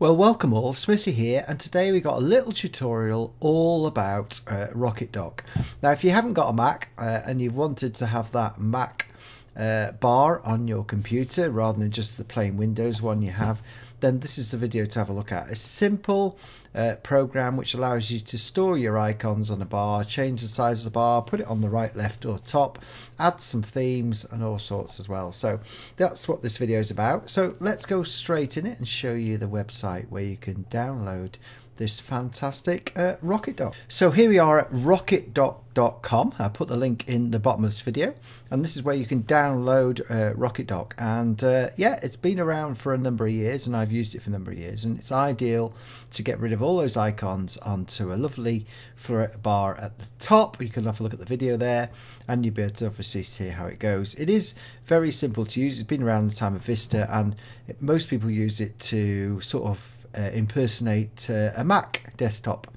Well, welcome all, Smithy here, and today we got a little tutorial all about uh, Rocket Dock. Now, if you haven't got a Mac uh, and you've wanted to have that Mac uh, bar on your computer rather than just the plain Windows one you have, then this is the video to have a look at. It's simple uh, program which allows you to store your icons on a bar, change the size of the bar, put it on the right, left or top, add some themes and all sorts as well. So that's what this video is about. So let's go straight in it and show you the website where you can download this fantastic uh, Rocket Dock. So here we are at rocketdock.com. I put the link in the bottom of this video and this is where you can download uh, Rocket Dock and uh, yeah it's been around for a number of years and I've used it for a number of years and it's ideal to get rid of all those icons onto a lovely bar at the top. You can have a look at the video there and you'll be able to obviously see how it goes. It is very simple to use. It's been around the time of Vista and it, most people use it to sort of impersonate uh, a Mac desktop.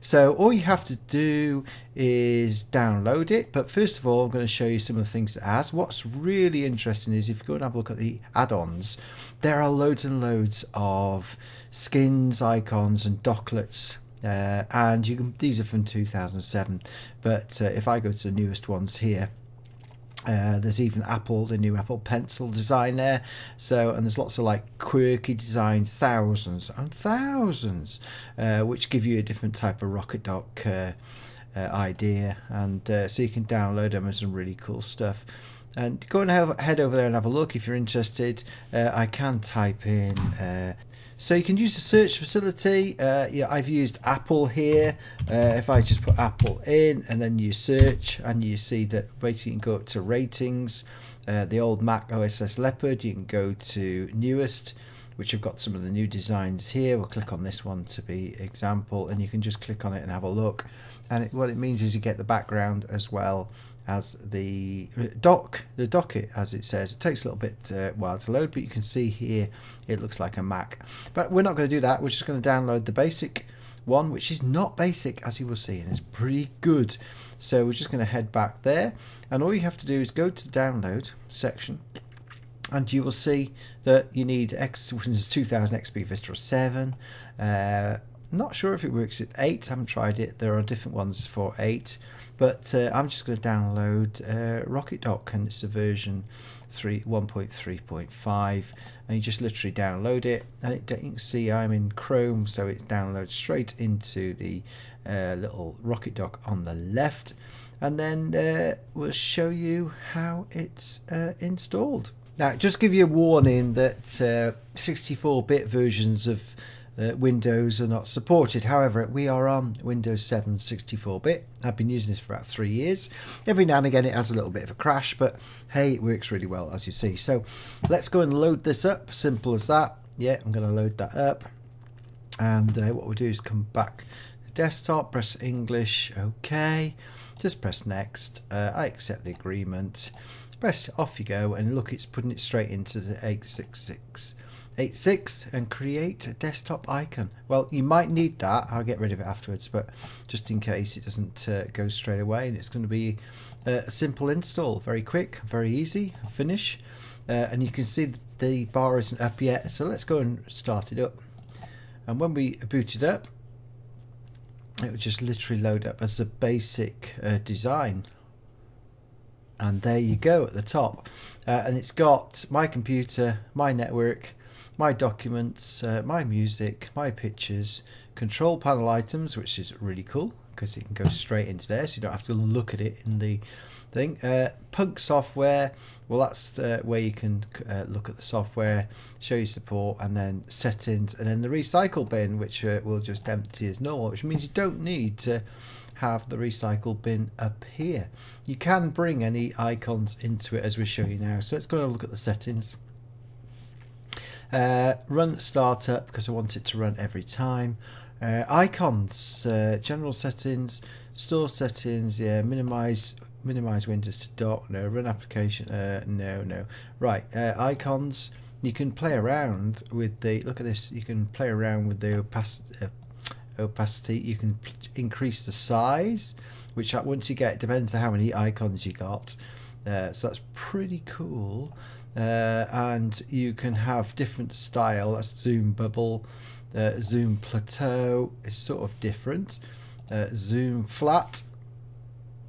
So all you have to do is download it. But first of all, I'm going to show you some of the things it has. What's really interesting is if you go and have a look at the add-ons, there are loads and loads of skins, icons and docklets uh, and you can these are from 2007 but uh, if I go to the newest ones here uh, there's even Apple, the new Apple Pencil design there. So, and there's lots of like quirky designs, thousands and thousands, uh, which give you a different type of Rocket Dock uh, uh idea. And uh, so you can download them and some really cool stuff. And go and have, head over there and have a look if you're interested. Uh, I can type in so you can use the search facility. Uh, yeah, I've used Apple here. Uh, if I just put Apple in and then you search and you see that basically you can go up to ratings. Uh, the old Mac OS Leopard, you can go to newest, which have got some of the new designs here. We'll click on this one to be example and you can just click on it and have a look. And it, what it means is you get the background as well as the dock, the docket as it says. It takes a little bit uh, while to load, but you can see here it looks like a Mac. But we're not going to do that. We're just going to download the basic one, which is not basic as you will see, and it's pretty good. So we're just going to head back there, and all you have to do is go to the download section, and you will see that you need X Windows 2000 XP Vista 7. Uh, not sure if it works at 8, I haven't tried it. There are different ones for 8 but uh, I'm just going to download uh, Rocket Dock and it's a version 3 1.3.5 and you just literally download it. And it, you can see I'm in Chrome so it downloads straight into the uh, little Rocket Dock on the left. And then uh, we'll show you how it's uh, installed. Now just give you a warning that 64-bit uh, versions of uh, Windows are not supported. However, we are on Windows 7 64-bit. I've been using this for about three years. Every now and again it has a little bit of a crash, but hey, it works really well as you see. So let's go and load this up. Simple as that. Yeah, I'm going to load that up. And uh, what we'll do is come back to desktop, press English, okay. Just press next. Uh, I accept the agreement. Press off you go, and look, it's putting it straight into the 866 86 and create a desktop icon. Well, you might need that. I'll get rid of it afterwards, but just in case it doesn't uh, go straight away. And it's going to be a simple install, very quick, very easy, finish. Uh, and you can see the bar isn't up yet. So let's go and start it up. And when we boot it up, it will just literally load up as a basic uh, design. And there you go at the top. Uh, and it's got my computer, my network, my documents, uh, my music, my pictures, control panel items, which is really cool because it can go straight into there so you don't have to look at it in the thing. Uh, Punk software, well that's uh, where you can uh, look at the software, show you support and then settings and then the recycle bin which uh, will just empty as normal which means you don't need to have the recycle bin here. You can bring any icons into it as we show you now so let's go and look at the settings. Uh, run startup because I want it to run every time. Uh, icons, uh, general settings, store settings, yeah, minimize minimize windows to dock, no, run application, uh, no, no. Right, uh, icons, you can play around with the, look at this, you can play around with the opacity, uh, opacity. you can increase the size, which once you get, depends on how many icons you got. so that's pretty cool. Uh, and you can have different style. That's zoom bubble, uh, zoom plateau is sort of different. Uh, zoom flat.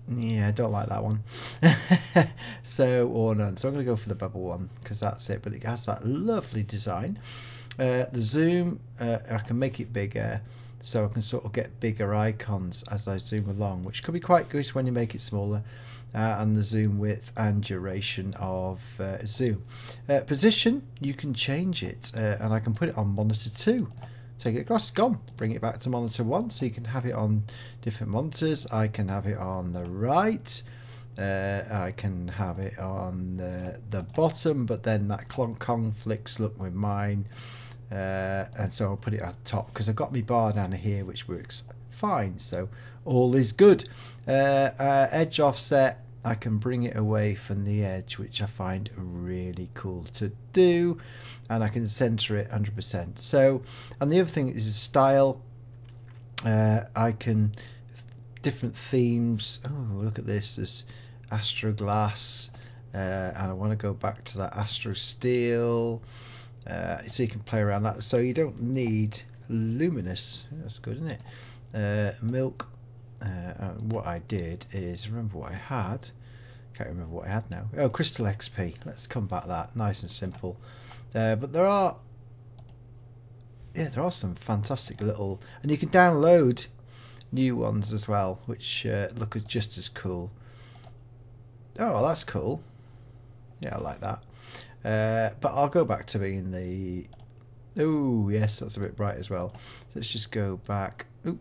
Yeah, I don't like that one. so or none. So I'm going to go for the bubble one because that's it. But it has that lovely design. Uh, the zoom, uh, I can make it bigger so I can sort of get bigger icons as I zoom along, which could be quite good when you make it smaller. Uh, and the zoom width and duration of uh, zoom. Uh, position, you can change it, uh, and I can put it on monitor 2. Take it across, gone. Bring it back to monitor 1, so you can have it on different monitors. I can have it on the right. Uh, I can have it on the, the bottom, but then that conflicts look with mine uh, and so I'll put it at the top because I've got my bar down here which works fine so all is good uh, uh, edge offset I can bring it away from the edge which I find really cool to do and I can center it 100% so and the other thing is style. Uh, I can different themes. Oh look at this. There's Astro Glass uh, and I want to go back to that Astro Steel uh, so you can play around that. So you don't need luminous. That's good isn't it? Uh, milk uh, uh what I did is remember what I had? Can't remember what I had now. Oh crystal XP let's come back that. Nice and simple. Uh, but there are yeah there are some fantastic little and you can download new ones as well which uh, look just as cool. Oh that's cool. Yeah I like that. Uh, but I'll go back to being the... Oh, yes, that's a bit bright as well. So let's just go back ooh,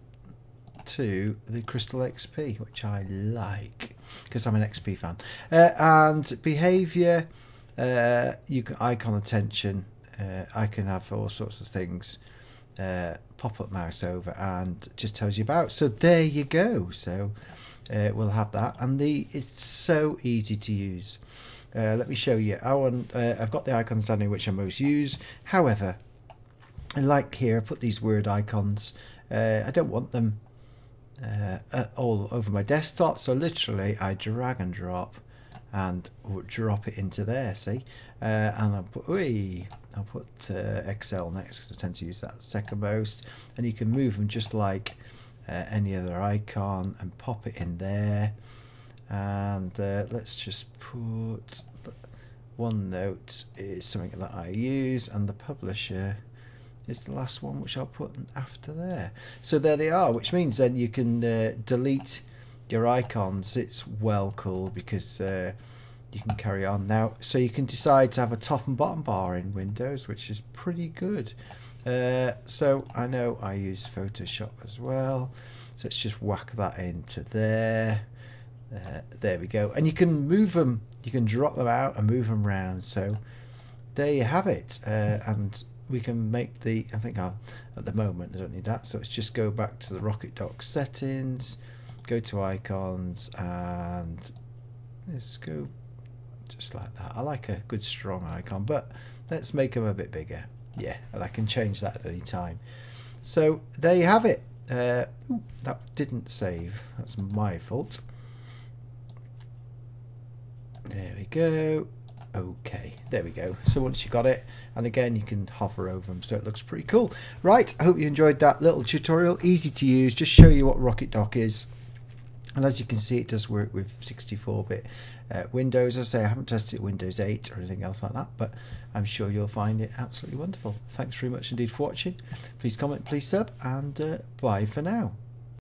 to the Crystal XP, which I like, because I'm an XP fan. Uh, and behaviour, uh, you can icon attention. Uh, I can have all sorts of things. Uh, pop up mouse over and just tells you about. So there you go. So uh, we'll have that, and the it's so easy to use. Uh, let me show you. I want, I've got the icons down here which I most use. However, I like here, I put these word icons. Uh, I don't want them uh, all over my desktop. So literally I drag and drop and drop it into there, see? Uh, and I'll put, I'll put uh, Excel next because I tend to use that second most. And you can move them just like any other icon and pop it in there and uh, let's just put OneNote is something that I use and the publisher is the last one which I'll put after there. So there they are which means then you can uh, delete your icons. It's well cool because uh, you can carry on. Now so you can decide to have a top and bottom bar in Windows which is pretty good. Uh, so I know I use Photoshop as well. So let's just whack that into there. Uh, there we go. And you can move them, you can drop them out and move them around. So there you have it. Uh, and we can make the, I think I'll, at the moment I don't need that. So let's just go back to the Rocket Dock settings, go to icons and let's go just like that. I like a good strong icon, but let's make them a bit bigger. Yeah, and I can change that at any time. So there you have it. Uh, ooh, that didn't save. That's my fault. There we go. Okay, there we go. So once you got it, and again, you can hover over them, so it looks pretty cool. Right, I hope you enjoyed that little tutorial. Easy to use, just show you what Rocket Dock is. And as you can see, it does work with 64-bit uh, Windows. As I say, I haven't tested Windows 8 or anything else like that, but I'm sure you'll find it absolutely wonderful. Thanks very much indeed for watching. Please comment, please sub, and uh, bye for now.